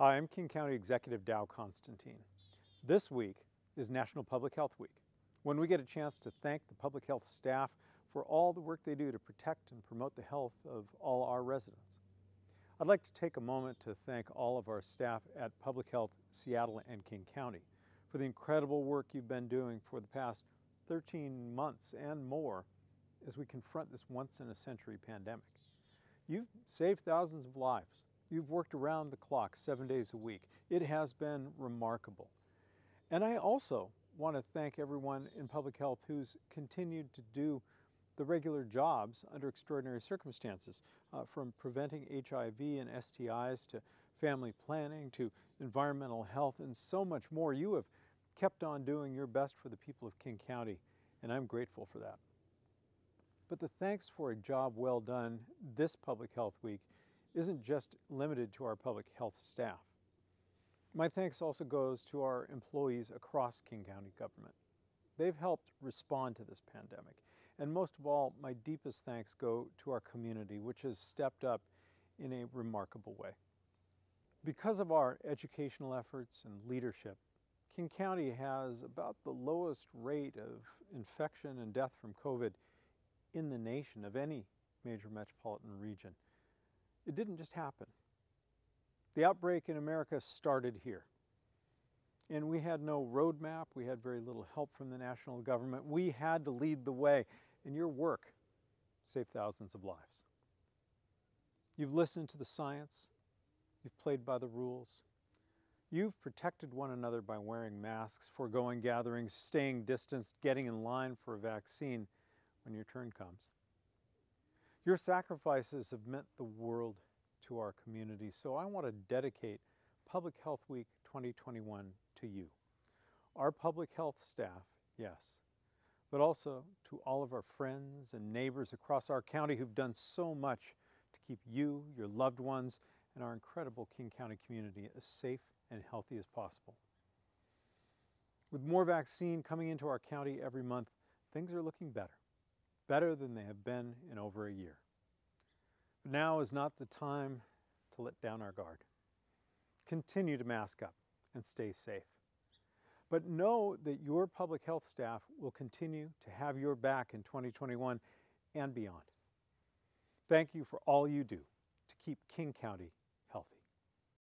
Hi, I'm King County Executive Dow Constantine. This week is National Public Health Week, when we get a chance to thank the public health staff for all the work they do to protect and promote the health of all our residents. I'd like to take a moment to thank all of our staff at Public Health Seattle and King County for the incredible work you've been doing for the past 13 months and more as we confront this once in a century pandemic. You've saved thousands of lives. You've worked around the clock seven days a week. It has been remarkable. And I also want to thank everyone in public health who's continued to do the regular jobs under extraordinary circumstances, uh, from preventing HIV and STIs to family planning to environmental health and so much more. You have kept on doing your best for the people of King County, and I'm grateful for that. But the thanks for a job well done this Public Health Week isn't just limited to our public health staff. My thanks also goes to our employees across King County government. They've helped respond to this pandemic. And most of all, my deepest thanks go to our community, which has stepped up in a remarkable way. Because of our educational efforts and leadership, King County has about the lowest rate of infection and death from COVID in the nation of any major metropolitan region. It didn't just happen. The outbreak in America started here. And we had no roadmap. We had very little help from the national government. We had to lead the way. And your work saved thousands of lives. You've listened to the science. You've played by the rules. You've protected one another by wearing masks, foregoing gatherings, staying distanced, getting in line for a vaccine when your turn comes. Your sacrifices have meant the world to our community, so I want to dedicate Public Health Week 2021 to you. Our public health staff, yes, but also to all of our friends and neighbors across our county who've done so much to keep you, your loved ones, and our incredible King County community as safe and healthy as possible. With more vaccine coming into our county every month, things are looking better better than they have been in over a year. But now is not the time to let down our guard. Continue to mask up and stay safe. But know that your public health staff will continue to have your back in 2021 and beyond. Thank you for all you do to keep King County